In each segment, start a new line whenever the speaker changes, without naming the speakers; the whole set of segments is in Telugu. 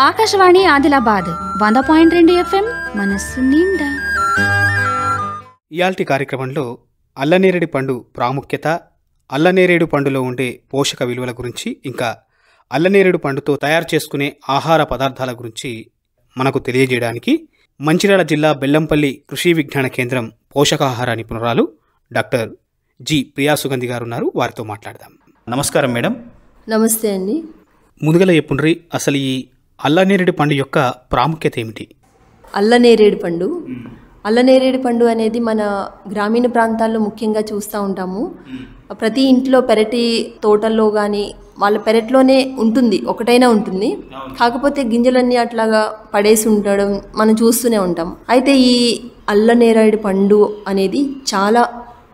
ఆకాశవాణి ఆదిలాబాద్ వంద పాయింట్ రెండు ఎఫ్ఎం మనస్సు నిండా.
ఇయాల్టి కార్యక్రమంలో అల్లనేరేడు పండు ప్రాముఖ్యత అల్లనేరేడు పండులో ఉండే పోషక విలువల గురించి ఇంకా అల్లనేరేడు పండుతో తయారు చేసుకునే ఆహార పదార్థాల గురించి మనకు తెలియజేయడానికి మంచిర్యాల జిల్లా బెల్లంపల్లి కృషి విజ్ఞాన కేంద్రం పోషకాహార నిపుణురాలు డాక్టర్ జి ప్రియా సుగంధి గారు ఉన్నారు వారితో మాట్లాడదాం. నమస్కారం మేడం.
నమస్తే అండి.
ముందుగల చెప్పుండ్రి అసలు ఈ అల్లనేరేడు పండు యొక్క ప్రాముఖ్యత ఏమిటి?
అల్లనేరేడు పండు. అల్లనేరేడు పండు అనేది మన గ్రామీణ ప్రాంతాల్లో ముఖ్యంగా చూస్తూ ఉంటాము. ప్రతి ఇంట్లో పెరటి తోటల్లో కానీ వాళ్ళ పెరట్లోనే ఉంటుంది ఒకటైనా ఉంటుంది. కాకపోతే గింజలన్నీ అట్లాగా పడేసి ఉండడం మనం చూస్తూనే ఉంటాం. అయితే ఈ అల్లనేరేడు పండు అనేది చాలా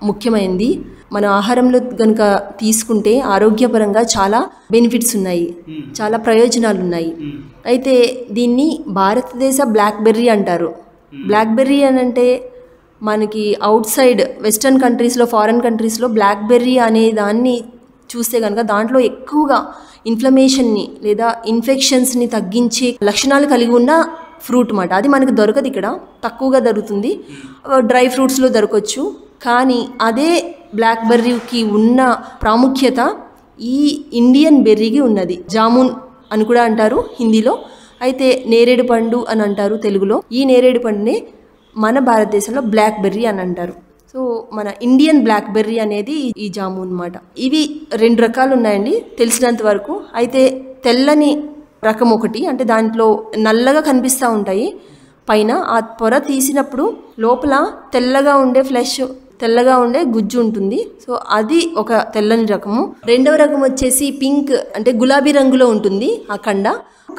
ముఖ్యమైనది మన ఆహారంలో కనుక తీసుకుంటే ఆరోగ్యపరంగా చాలా బెనిఫిట్స్ ఉన్నాయి. చాలా ప్రయోజనాలు ఉన్నాయి అయితే దీన్ని భారతదేశ బ్లాక్బెర్రీ అంటారు. బ్లాక్బెర్రీ అని అంటే మనకి అవుట్ సైడ్ వెస్టర్న్ కంట్రీస్లో ఫారెన్ కంట్రీస్లో బ్లాక్బెర్రీ అనే దాన్ని చూస్తే కనుక దాంట్లో ఎక్కువగా ఇన్ఫ్లమేషన్ని లేదా ఇన్ఫెక్షన్స్ని తగ్గించే లక్షణాలు కలిగి ఉన్న ఫ్రూట్ మాట. అది మనకు దొరకదు ఇక్కడ. తక్కువగా దొరుకుతుంది. డ్రై ఫ్రూట్స్లో దొరకవచ్చు కానీ అదే బ్లాక్ బెర్రీకి ఉన్న ప్రాముఖ్యత ఈ ఇండియన్ బెర్రీకి ఉన్నది. జామున్ అని కూడా అంటారు హిందీలో. అయితే నేరేడు పండు అని అంటారు తెలుగులో. ఈ నేరేడు పండునే మన భారతదేశంలో బ్లాక్ బెర్రీ అని అంటారు. సో మన ఇండియన్ బ్లాక్ బెర్రీ అనేది ఈ- ఈ జాము అనమాట ఇవి రెండు రకాలు ఉన్నాయండి తెలిసినంత వరకు. అయితే తెల్లని రకం ఒకటి అంటే దాంట్లో నల్లగా కనిపిస్తూ ఉంటాయి. పైన ఆ పొర తీసినప్పుడు లోపల తెల్లగా ఉండే ఫ్లెష్ తెల్లగా ఉండే గుజ్జు ఉంటుంది. సో అది ఒక తెల్లని రకము. రెండవ రకం వచ్చేసి పింక్ అంటే గులాబీ రంగులో ఉంటుంది ఆ కండ.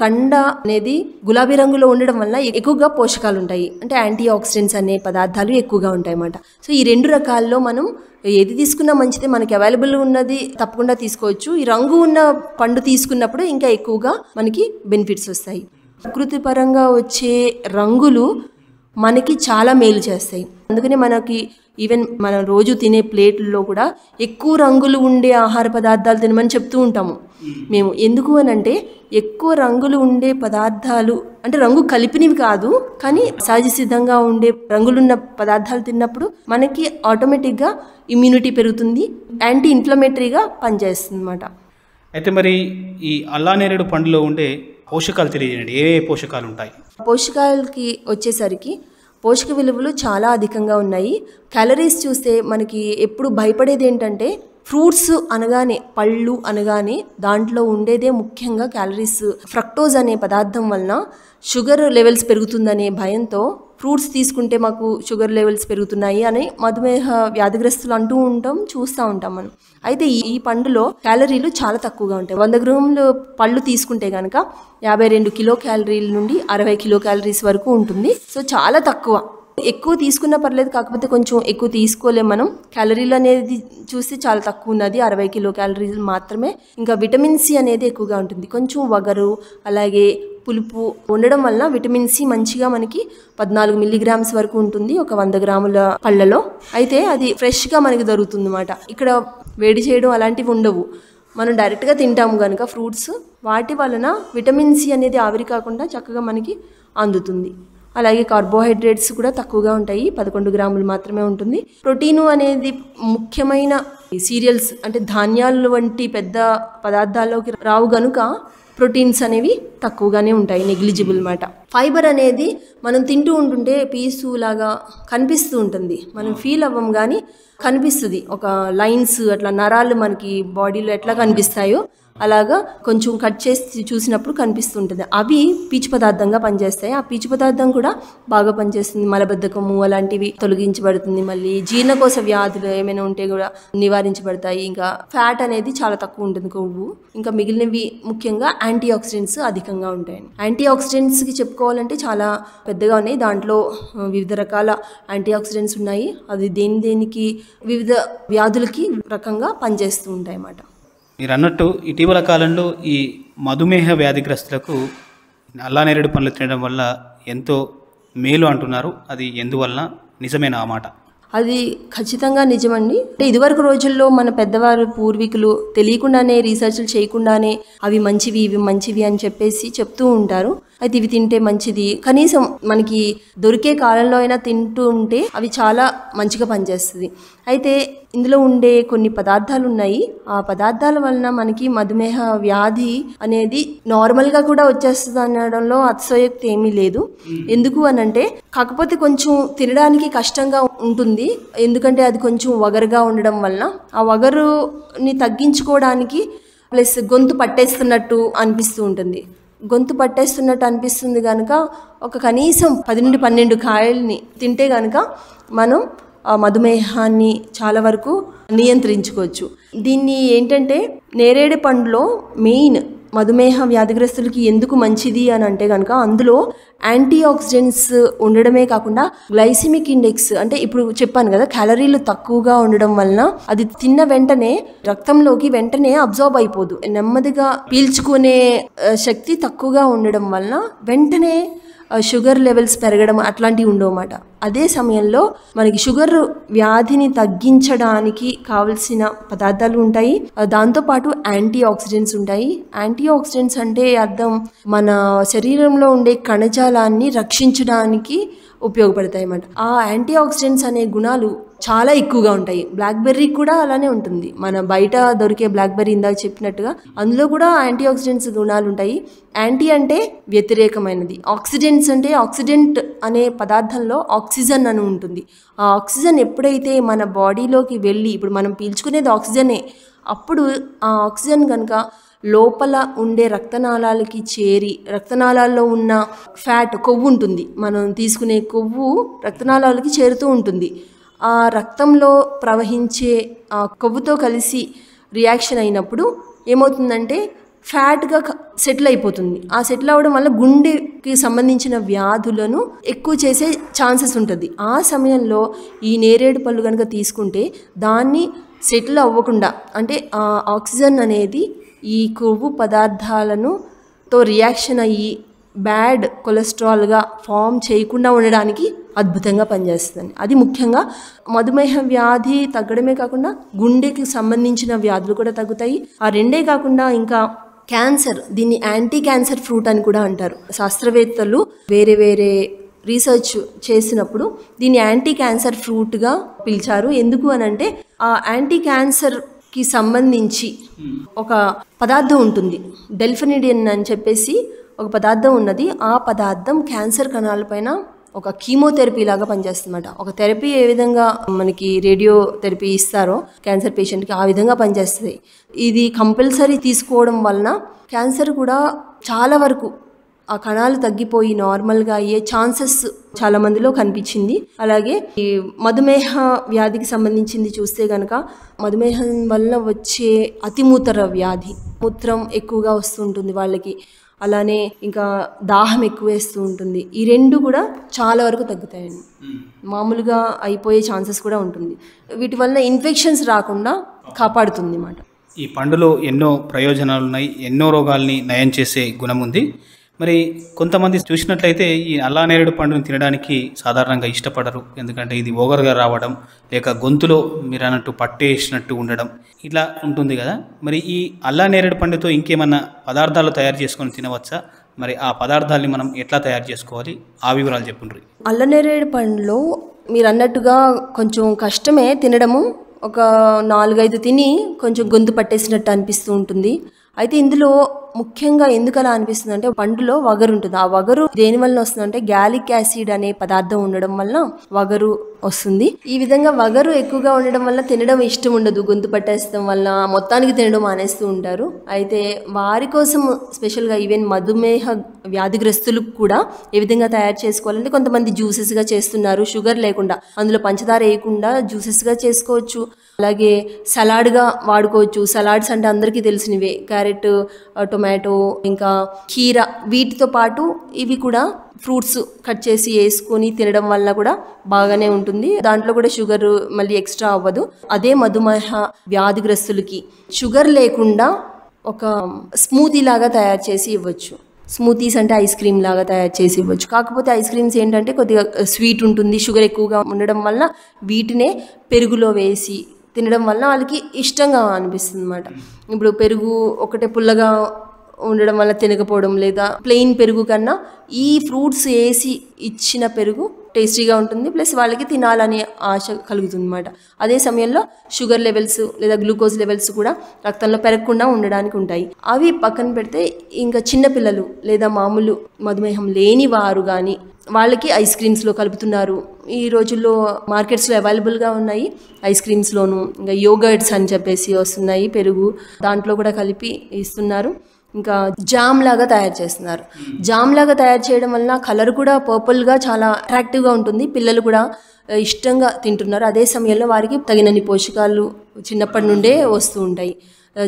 కండ అనేది గులాబీ రంగులో ఉండడం వల్ల ఎక్కువగా పోషకాలు ఉంటాయి. అంటే యాంటీ ఆక్సిడెంట్స్ అనే పదార్థాలు ఎక్కువగా ఉంటాయి అన్నమాట సో ఈ రెండు రకాల్లో మనం ఏది తీసుకున్నా మంచిదే. మనకి అవైలబుల్ ఉన్నది తప్పకుండా తీసుకోవచ్చు. ఈ రంగు ఉన్న పండు తీసుకున్నప్పుడు ఇంకా ఎక్కువగా మనకి బెనిఫిట్స్ వస్తాయి. ప్రకృతి పరంగా వచ్చే రంగులు మనకి చాలా మేలు చేస్తాయి. అందుకనే మనకి ఈవెన్ మనం రోజు తినే ప్లేట్లలో కూడా ఎక్కువ రంగులు ఉండే ఆహార పదార్థాలు తినమని చెప్తూ ఉంటాము. మేము ఎందుకు అని అంటే ఎక్కువ రంగులు ఉండే పదార్థాలు అంటే రంగు కలిపినవి కాదు కానీ సహజ సిద్ధంగా ఉండే రంగులున్న పదార్థాలు తిన్నప్పుడు మనకి ఆటోమేటిక్గా ఇమ్యూనిటీ పెరుగుతుంది యాంటీ ఇన్ఫ్లమేటరీగా పనిచేస్తుంది అనమాట
అయితే మరి ఈ అల్లా నేరేడు పండులో ఉండే పోషకాలు తెలియజేయండి. ఏ పోషకాలు ఉంటాయి?
పోషకాలకి వచ్చేసరికి పోషక విలువలు చాలా అధికంగా ఉన్నాయి. క్యాలరీస్ చూస్తే మనకి ఎప్పుడు భయపడేది ఏంటంటే ఫ్రూట్స్ అనగానే పళ్ళు అనగానే దాంట్లో ఉండేదే ముఖ్యంగా క్యాలరీస్ ఫ్రక్టోజ్ అనే పదార్థం వలన షుగర్ లెవెల్స్ పెరుగుతుందనే భయంతో ఫ్రూట్స్ తీసుకుంటే మాకు షుగర్ లెవెల్స్ పెరుగుతున్నాయి అని మధుమేహ వ్యాధిగ్రస్తులు అంటూ ఉంటాం చూస్తూ ఉంటాం మనం. అయితే ఈ పండులో క్యాలరీలు చాలా తక్కువగా ఉంటాయి. వంద గ్రాములు పళ్ళు తీసుకుంటే కనుక యాభై రెండు కిలో క్యాలరీల నుండి అరవై కిలో క్యాలరీస్ వరకు ఉంటుంది. సో చాలా తక్కువ. ఎక్కువ తీసుకున్నా పర్లేదు కాకపోతే కొంచెం ఎక్కువ తీసుకోలేం మనం. క్యాలరీలు అనేది చూస్తే చాలా తక్కువ ఉన్నది. అరవై కిలో క్యాలరీలు మాత్రమే. ఇంకా విటమిన్ సి అనేది ఎక్కువగా ఉంటుంది. కొంచెం వగరు అలాగే పులుపు ఉండడం వల్ల విటమిన్ సి మంచిగా మనకి పద్నాలుగు మిల్లీగ్రామ్స్ వరకు ఉంటుంది ఒక వంద గ్రాముల పళ్ళలో. అయితే అది ఫ్రెష్గా మనకి దొరుకుతుంది అన్నమాట ఇక్కడ వేడి చేయడం అలాంటివి ఉండవు. మనం డైరెక్ట్గా తింటాము కనుక ఫ్రూట్స్. వాటి వలన విటమిన్ సి అనేది ఆవిరి కాకుండా చక్కగా మనకి అందుతుంది. అలాగే కార్బోహైడ్రేట్స్ కూడా తక్కువగా ఉంటాయి. పదకొండు గ్రాములు మాత్రమే ఉంటుంది. ప్రోటీను అనేది ముఖ్యమైన సీరియల్స్ అంటే ధాన్యాలు వంటి పెద్ద పదార్థాల్లోకి రావు గనుక ప్రోటీన్స్ అనేవి తక్కువగానే ఉంటాయి. నెగ్లిజిబుల్ మాట. ఫైబర్ అనేది మనం తింటూ ఉంటుంటే పీసు లాగా కనిపిస్తూ ఉంటుంది. మనం ఫీల్ అవ్వం కానీ కనిపిస్తుంది. ఒక లైన్స్ అట్లా నరాలు మనకి బాడీలో ఎట్లా కనిపిస్తాయో అలాగా కొంచెం కట్ చేసి చూసినప్పుడు కనిపిస్తుంటుంది అవి పీచు పదార్థంగా పనిచేస్తాయి. ఆ పీచు పదార్థం కూడా బాగా పనిచేస్తుంది. మలబద్ధకము అలాంటివి తొలగించబడుతుంది. మళ్ళీ జీర్ణకోశ వ్యాధులు ఏమైనా ఉంటే కూడా నివారించబడతాయి. ఇంకా ఫ్యాట్ అనేది చాలా తక్కువ ఉంటుంది కొవ్వు. ఇంకా మిగిలినవి ముఖ్యంగా యాంటీ ఆక్సిడెంట్స్ అధికంగా ఉంటాయి యాంటీ ఆక్సిడెంట్స్కి చెప్పుకోవాలంటే చాలా పెద్దగా ఉన్నాయి. దాంట్లో వివిధ రకాల యాంటీ ఆక్సిడెంట్స్ ఉన్నాయి. అది దేని దేనికి వివిధ వ్యాధులకి రకంగా పనిచేస్తూ ఉంటాయి అన్నమాట
మీరు అన్నట్టు ఇటీవల కాలంలో ఈ మధుమేహ వ్యాధిగ్రస్తులకు అల్లానేరేడు పండ్లు తినడం వల్ల ఎంతో మేలు అంటున్నారు. అది ఎందువలన నిజమేనా ఆ మాట?
అది ఖచ్చితంగా నిజమండి. అంటే ఇదివరకు రోజుల్లో మన పెద్దవారు పూర్వీకులు తెలియకుండానే రీసెర్చ్లు చేయకుండానే అవి మంచివి ఇవి మంచివి అని చెప్పేసి చెప్తూ ఉంటారు. అయితే ఇవి తింటే మంచిది. కనీసం మనకి దొరికే కాలంలో అయినా తింటూ ఉంటే అవి చాలా మంచిగా పనిచేస్తుంది. అయితే ఇందులో ఉండే కొన్ని పదార్థాలు ఉన్నాయి. ఆ పదార్థాల వలన మనకి మధుమేహ వ్యాధి అనేది నార్మల్గా కూడా వచ్చేస్తుంది అనడంలో అతిశయోక్తి ఏమీ లేదు. ఎందుకు అని అంటే కాకపోతే కొంచెం తినడానికి కష్టంగా ఉంటుంది. ఎందుకంటే అది కొంచెం వగరుగా ఉండడం వలన ఆ వగరుని తగ్గించుకోవడానికి ప్లస్ గొంతు పట్టేస్తున్నట్టు అనిపిస్తూ ఉంటుంది. గొంతు పట్టేస్తున్నట్టు అనిపిస్తుంది కనుక ఒక కనీసం పది నుండి పన్నెండు కాయల్ని తింటే కనుక మనం ఆ మధుమేహాన్ని చాలా వరకు నియంత్రించుకోవచ్చు. దీన్ని ఏంటంటే నేరేడు పండులో మెయిన్ మధుమేహ వ్యాధిగ్రస్తులకి ఎందుకు మంచిది అని అంటే కనుక అందులో యాంటీ ఆక్సిడెంట్స్ ఉండడమే కాకుండా గ్లైసిమిక్ ఇండెక్స్ అంటే ఇప్పుడు చెప్పాను కదా క్యాలరీలు తక్కువగా ఉండడం వలన అది తిన్న వెంటనే రక్తంలోకి వెంటనే అబ్జార్బ్ అయిపోదు. నెమ్మదిగా పీల్చుకునే శక్తి తక్కువగా ఉండడం వలన వెంటనే షుగర్ లెవెల్స్ పెరగడం అట్లాంటివి ఉండవన్నమాట. అదే సమయంలో మనకి షుగర్ వ్యాధిని తగ్గించడానికి కావలసిన పదార్థాలు ఉంటాయి. దాంతోపాటు యాంటీ ఆక్సిడెంట్స్ ఉంటాయి. యాంటీ ఆక్సిడెంట్స్ అంటే అర్థం మన శరీరంలో ఉండే కణజాలాన్ని రక్షించడానికి ఉపయోగపడతాయి అన్నమాట ఆ యాంటీ ఆక్సిడెంట్స్ అనే గుణాలు చాలా ఎక్కువగా ఉంటాయి. బ్లాక్బెర్రీ కూడా అలానే ఉంటుంది. మన బయట దొరికే బ్లాక్బెర్రీ ఇందాక చెప్పినట్టుగా అందులో కూడా యాంటీ ఆక్సిడెంట్స్ గుణాలు ఉంటాయి. యాంటీ అంటే వ్యతిరేకమైనది. ఆక్సిడెంట్స్ అంటే ఆక్సిడెంట్ అనే పదార్థంలో ఆక్సిజన్ అని ఉంటుంది. ఆ ఆక్సిజన్ ఎప్పుడైతే మన బాడీలోకి వెళ్ళి ఇప్పుడు మనం పీల్చుకునేది ఆక్సిజనే అప్పుడు ఆ ఆక్సిజన్ కనుక లోపల ఉండే రక్తనాళాలకి చేరి రక్తనాళాల్లో ఉన్న ఫ్యాట్ కొవ్వు ఉంటుంది. మనం తీసుకునే కొవ్వు రక్తనాళాలకి చేరుతూ ఉంటుంది. ఆ రక్తంలో ప్రవహించే ఆ కొవ్వుతో కలిసి రియాక్షన్ అయినప్పుడు ఏమవుతుందంటే ఫ్యాట్గా సెటిల్ అయిపోతుంది. ఆ సెటిల్ అవ్వడం వల్ల గుండెకి సంబంధించిన వ్యాధులను ఎక్కువ చేసే ఛాన్సెస్ ఉంటుంది. ఆ సమయంలో ఈ నేరేడు పళ్ళు కనుక తీసుకుంటే దాన్ని సెటిల్ అవ్వకుండా అంటే ఆక్సిజన్ అనేది ఈ కొవ్వు పదార్థాలను తో రియాక్షన్ అయ్యి బ్యాడ్ కొలెస్ట్రాల్గా ఫామ్ చేయకుండా ఉండడానికి అద్భుతంగా పనిచేస్తుంది అది ముఖ్యంగా మధుమేహ వ్యాధి తగ్గడమే కాకుండా గుండెకి సంబంధించిన వ్యాధులు కూడా తగ్గుతాయి. ఆ రెండే కాకుండా ఇంకా క్యాన్సర్ దీన్ని యాంటీ క్యాన్సర్ ఫ్రూట్ అని కూడా అంటారు. శాస్త్రవేత్తలు వేరే వేరే రీసెర్చ్ చేసినప్పుడు దీన్ని యాంటీ క్యాన్సర్ ఫ్రూట్గా పిలిచారు. ఎందుకు అని అంటే ఆ యాంటీ క్యాన్సర్ కి సంబంధించి ఒక పదార్థం ఉంటుంది. డెల్ఫినిడియన్ అని చెప్పేసి ఒక పదార్థం ఉన్నది. ఆ పదార్థం క్యాన్సర్ కణాలపైన ఒక కీమోథెరపీ లాగా పనిచేస్తుందన్నమాట. ఒక థెరపీ ఏ విధంగా మనకి రేడియో థెరపీ ఇస్తారో క్యాన్సర్ పేషెంట్కి ఆ విధంగా పనిచేస్తుంది. ఇది కంపల్సరీ తీసుకోవడం వలన క్యాన్సర్ కూడా చాలా వరకు ఆ కణాలు తగ్గిపోయి నార్మల్గా అయ్యే ఛాన్సెస్ చాలా మందిలో కనిపించింది. అలాగే ఈ మధుమేహ వ్యాధికి సంబంధించింది చూస్తే గనక మధుమేహం వల్ల వచ్చే అతిమూతర వ్యాధి మూత్రం ఎక్కువగా వస్తుంటుంది వాళ్ళకి. అలానే ఇంకా దాహం ఎక్కువ వేస్తూ ఉంటుంది. ఈ రెండు కూడా చాలా వరకు తగ్గుతాయండి. మామూలుగా అయిపోయే ఛాన్సెస్ కూడా ఉంటుంది. వీటి వల్ల ఇన్ఫెక్షన్స్ రాకుండా కాపాడుతుంది అన్నమాట
ఈ పండులో ఎన్నో ప్రయోజనాలు ఉన్నాయి ఎన్నో రోగాల్ని నయం చేసే గుణం ఉంది. మరి కొంతమంది చూసినట్లయితే ఈ అల్లానేరేడు పండును తినడానికి సాధారణంగా ఇష్టపడరు. ఎందుకంటే ఇది ఓగరుగా రావడం లేక గొంతులో మీరు అన్నట్టు పట్టేసినట్టు ఉండడం ఇట్లా ఉంటుంది కదా. మరి ఈ అల్లానేరేడు పండుతో ఇంకేమన్నా పదార్థాలు తయారు చేసుకొని తినవచ్చా? మరి ఆ పదార్థాలని మనం ఎట్లా తయారు చేసుకోవాలి? ఆ వివరాలు చెప్పుండ్రి.
అల్లనేరేడు పండులో మీరు అన్నట్టుగా కొంచెం కష్టమే తినడము. ఒక నాలుగైదు తిని కొంచెం గొంతు పట్టేసినట్టు అనిపిస్తూ ఉంటుంది. అయితే ఇందులో ముఖ్యంగా ఎందుకు అలా అనిపిస్తుంది అంటే పండులో వగరు ఉంటుంది. ఆ వగరు దేని వలన వస్తుందంటే గ్యాలిక్ యాసిడ్ అనే పదార్థం ఉండడం వలన వగరు వస్తుంది. ఈ విధంగా వగరు ఎక్కువగా ఉండడం వల్ల తినడం ఇష్టం ఉండదు. గొంతు పట్టేస్తాం వల్ల మొత్తానికి తినడం మానేస్తూ ఉంటారు. అయితే వారి కోసం స్పెషల్గా ఈవెన్ మధుమేహ వ్యాధిగ్రస్తులకు కూడా ఏ విధంగా తయారు చేసుకోవాలంటే కొంతమంది జ్యూసెస్గా చేస్తున్నారు. షుగర్ లేకుండా. అందులో పంచదార వేయకుండా జ్యూసెస్గా చేసుకోవచ్చు. అలాగే సలాడ్గా వాడుకోవచ్చు. సలాడ్స్ అంటే అందరికీ తెలిసినవే. క్యారెట్ టొమాటో టొమాటో ఇంకా కీర వీటితో పాటు ఇవి కూడా ఫ్రూట్స్ కట్ చేసి వేసుకొని తినడం వల్ల కూడా బాగానే ఉంటుంది. దాంట్లో కూడా షుగర్ మళ్ళీ ఎక్స్ట్రా అవ్వదు. అదే మధుమేహ వ్యాధిగ్రస్తులకి షుగర్ లేకుండా ఒక స్మూతీ లాగా తయారు చేసి ఇవ్వచ్చు. స్మూతీస్ అంటే ఐస్ క్రీమ్ లాగా తయారు చేసి ఇవ్వచ్చు. కాకపోతే ఐస్ క్రీమ్స్ ఏంటంటే కొద్దిగా స్వీట్ ఉంటుంది. షుగర్ ఎక్కువగా ఉండడం వల్ల వీటినే పెరుగులో వేసి తినడం వల్ల వాళ్ళకి ఇష్టంగా అనిపిస్తుంది అనమాట ఇప్పుడు పెరుగు ఒకటే పుల్లగా ఉండడం వల్ల తినకపోవడం లేదా ప్లెయిన్ పెరుగు కన్నా ఈ ఫ్రూట్స్ వేసి ఇచ్చిన పెరుగు టేస్టీగా ఉంటుంది. ప్లస్ వాళ్ళకి తినాలనే ఆశ కలుగుతుంది అనమాట అదే సమయంలో షుగర్ లెవెల్స్ లేదా గ్లూకోజ్ లెవెల్స్ కూడా రక్తంలో పెరగకుండా ఉండడానికి ఉంటాయి. అవి పక్కన పెడితే ఇంకా చిన్నపిల్లలు లేదా మామూలు మధుమేహం లేని వారు కానీ వాళ్ళకి ఐస్ క్రీమ్స్లో కలుపుతున్నారు. ఈ రోజుల్లో మార్కెట్స్లో అవైలబుల్గా ఉన్నాయి. ఐస్ క్రీమ్స్లోను ఇంకా యోగర్ట్స్ అని చెప్పేసి వస్తున్నాయి. పెరుగు దాంట్లో కూడా కలిపి ఇస్తున్నారు. ఇంకా జామ్ లాగా తయారు చేస్తున్నారు. జామ్ లాగా తయారు చేయడం వలన కలర్ కూడా పర్పుల్గా చాలా అట్రాక్టివ్గా ఉంటుంది. పిల్లలు కూడా ఇష్టంగా తింటున్నారు. అదే సమయంలో వారికి తగినన్ని పోషకాలు చిన్నప్పటి నుండే వస్తూ ఉంటాయి.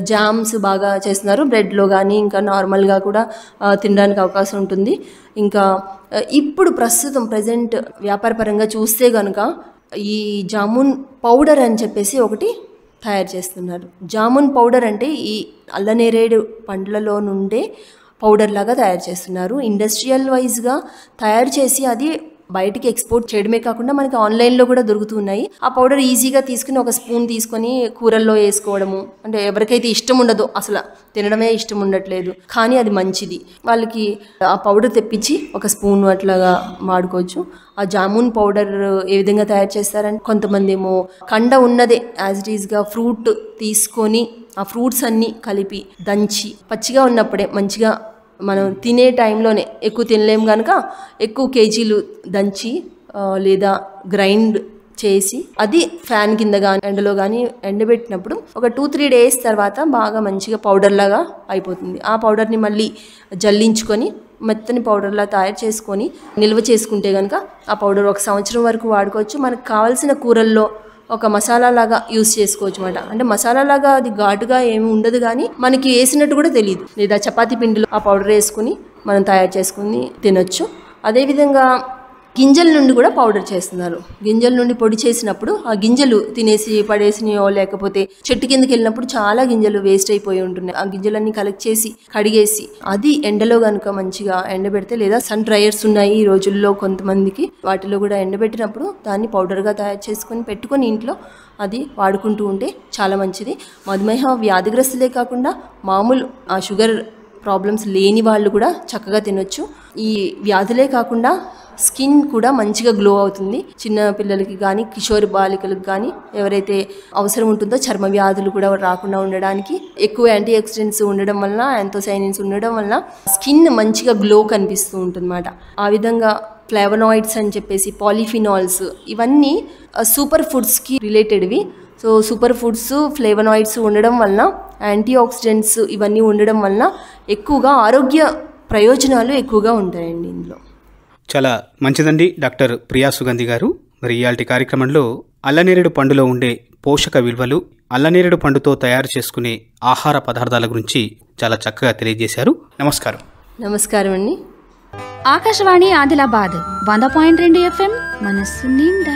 జామ్స్ బాగా చేస్తున్నారు. బ్రెడ్లో కానీ ఇంకా నార్మల్గా కూడా తినడానికి అవకాశం ఉంటుంది. ఇంకా ఇప్పుడు ప్రస్తుతం ప్రజెంట్ వ్యాపారపరంగా చూస్తే కనుక ఈ జామున్ పౌడర్ అని చెప్పేసి ఒకటి తయారు చేస్తున్నారు. జామున్ పౌడర్ అంటే ఈ అల్లనేరేడు పండ్లలో నుండే పౌడర్ లాగా తయారు చేస్తున్నారు. ఇండస్ట్రియల్ వైజ్గా తయారు చేసి అది బయటికి ఎక్స్పోర్ట్ చేయడమే కాకుండా మనకి ఆన్లైన్లో కూడా దొరుకుతున్నాయి ఆ పౌడర్ ఈజీగా తీసుకుని ఒక స్పూన్ తీసుకొని కూరల్లో వేసుకోవడము. అంటే ఎవరికైతే ఇష్టం ఉండదో అసలు తినడమే ఇష్టం ఉండట్లేదు. కానీ అది మంచిది. వాళ్ళకి ఆ పౌడర్ తెప్పించి ఒక స్పూన్ అట్లాగా వాడుకోవచ్చు. ఆ జామున్ పౌడర్ ఏ విధంగా తయారు చేస్తారంటే కొంతమంది ఏమో కండ ఉన్నదే యాజ్ ఇట్ ఈస్గా ఫ్రూట్ తీసుకొని ఆ ఫ్రూట్స్ అన్నీ కలిపి దంచి పచ్చిగా ఉన్నప్పుడే మంచిగా మనం తినే టైంలోనే ఎక్కువ తినలేం కనుక ఎక్కువ కేజీలు దంచి లేదా గ్రైండ్ చేసి అది ఫ్యాన్ కింద కానీ ఎండలో కానీ ఎండబెట్టినప్పుడు ఒక టూ త్రీ డేస్ తర్వాత బాగా మంచిగా పౌడర్ లాగా అయిపోతుంది. ఆ పౌడర్ని మళ్ళీ జల్లించుకొని మెత్తని పౌడర్లా తయారు చేసుకొని నిల్వ చేసుకుంటే కనుక ఆ పౌడర్ ఒక సంవత్సరం వరకు వాడుకోవచ్చు. మనకు కావాల్సిన కూరల్లో ఒక మసాలా లాగా యూస్ చేసుకోవచ్చు అనమాట అంటే మసాలా లాగా అది ఘాటుగా ఏమి ఉండదు కానీ మనకి వేసినట్టు కూడా తెలియదు లేదా చపాతీ పిండిలో ఆ పౌడర్ వేసుకుని మనం తయారు చేసుకుని తినొచ్చు. అదేవిధంగా గింజల నుండి కూడా పౌడర్ చేస్తున్నారు. గింజల నుండి పొడి చేసినప్పుడు ఆ గింజలు తినేసి పడేసినయో లేకపోతే చెట్టు కిందకి వెళ్ళినప్పుడు చాలా గింజలు వేస్ట్ అయిపోయి ఉంటున్నాయి. ఆ గింజలన్నీ కలెక్ట్ చేసి కడిగేసి అది ఎండలో కనుక మంచిగా ఎండబెడితే లేదా సన్ డ్రైయర్స్ ఉన్నాయి ఈ రోజుల్లో కొంతమందికి వాటిలో కూడా ఎండబెట్టినప్పుడు దాన్ని పౌడర్గా తయారు చేసుకొని పెట్టుకొని ఇంట్లో అది వాడుకుంటూ ఉంటే చాలా మంచిది. మధుమేహ వ్యాధిగ్రస్తులే కాకుండా మామూలు ఆ షుగర్ ప్రాబ్లమ్స్ లేని వాళ్ళు కూడా చక్కగా తినొచ్చు. ఈ వ్యాధులే కాకుండా స్కిన్ కూడా మంచిగా గ్లో అవుతుంది. చిన్న పిల్లలకి కానీ కిషోర్ బాలికలకు కానీ ఎవరైతే అవసరం ఉంటుందో చర్మ వ్యాధులు కూడా రాకుండా ఉండడానికి ఎక్కువ యాంటీ ఆక్సిడెంట్స్ ఉండడం వల్ల యాంతోసైనిన్స్ ఉండడం వల్ల స్కిన్ మంచిగా గ్లో కనిపిస్తూ ఉంటుంది ఆ విధంగా ఫ్లేవనాయిడ్స్ అని చెప్పేసి పాలిఫినాల్స్ ఇవన్నీ సూపర్ ఫుడ్స్కి రిలేటెడ్వి. సో సూపర్ ఫుడ్స్ ఫ్లేవనాయిడ్స్ ఉండడం వలన యాంటీ ఆక్సిడెంట్స్ ఇవన్నీ ఉండడం వలన ఎక్కువగా ఆరోగ్య ప్రయోజనాలు ఎక్కువగా ఉంటాయండి ఇందులో.
చాలా మంచిదండి డాక్టర్ ప్రియా సుగంధి గారు. మరి ఇయాల్టి కార్యక్రమంలో అల్లనేరేడు పండులో ఉండే పోషక విలువలు అల్లనేరేడు పండుతో తయారు చేసుకునే ఆహార పదార్థాల గురించి చాలా చక్కగా తెలియజేశారు. నమస్కారం.
నమస్కారం అండి.
ఆకాశవాణి ఆదిలాబాద్ వంద పాయింట్ రెండు ఎఫ్ఎం మనస్సు నిండా.